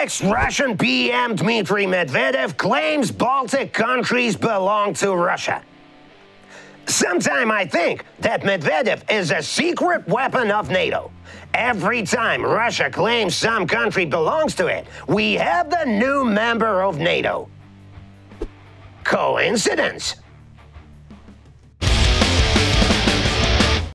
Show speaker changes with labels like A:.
A: Next, Russian PM Dmitry Medvedev claims Baltic countries belong to Russia. Sometime I think that Medvedev is a secret weapon of NATO. Every time Russia claims some country belongs to it, we have the new member of NATO. Coincidence?